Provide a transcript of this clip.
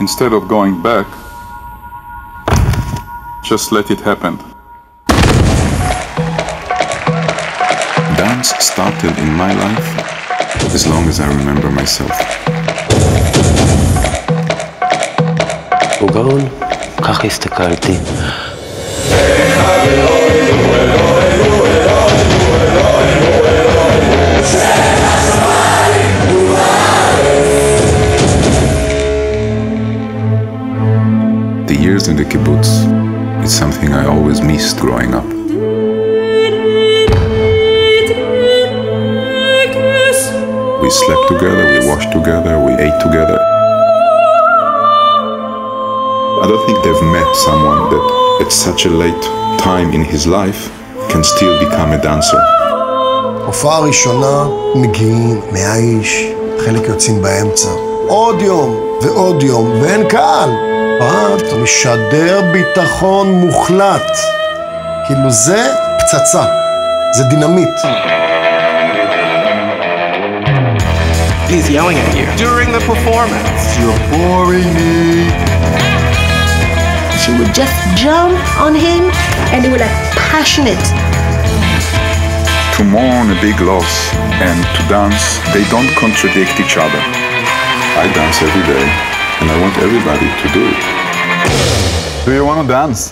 instead of going back, just let it happen. Dance started in my life as long as I remember myself. הוא גאון, כך הסתכלתי. The years in the kibbutz, it's something I always missed growing up. We slept together, we washed together, we ate together. I don't think they've met someone that at such a late time in his life can still become a dancer. הופעה ראשונה, מגיעים, מאה איש, חלק יוצאים באמצע. עוד יום ועוד יום, ואין קהל. פרט משדר ביטחון מוחלט. כאילו זה פצצה, זה דינמיט. He's yelling at you during the performance. You're boring me. She would just jump on him and they were like passionate. To mourn a big loss and to dance, they don't contradict each other. I dance every day, and I want everybody to do it. Do you want to dance?